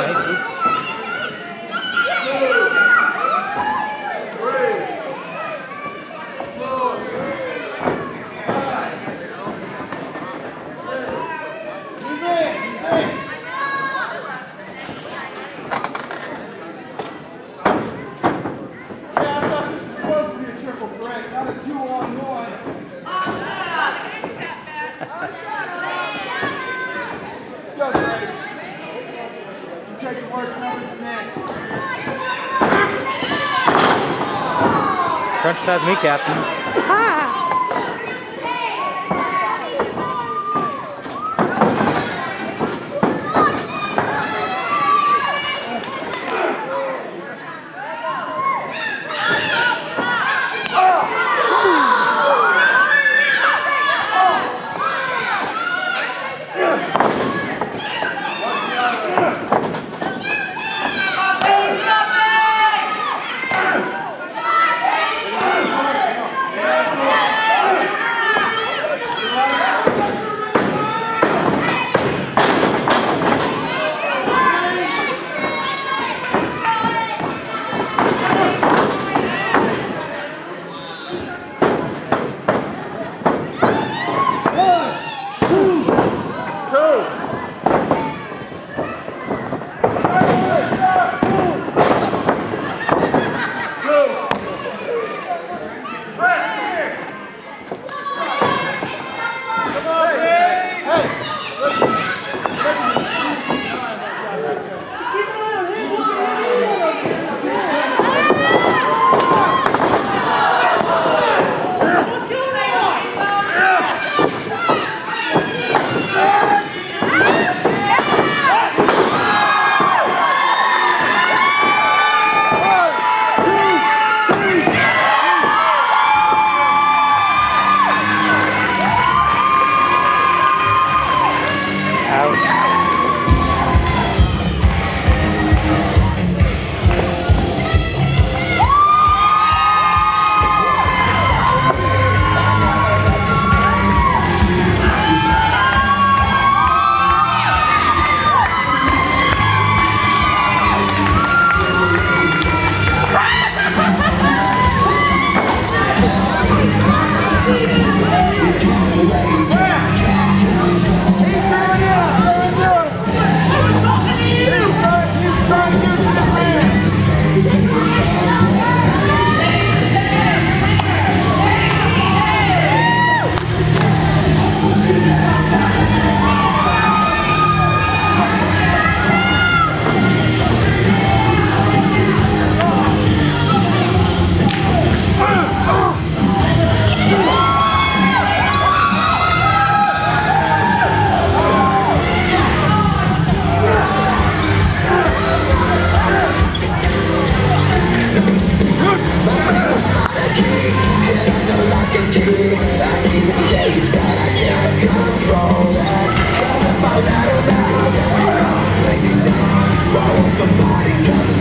aí. Taking worse numbers than this. Crunch time's me, Captain. Hi. Morning, Jonathan.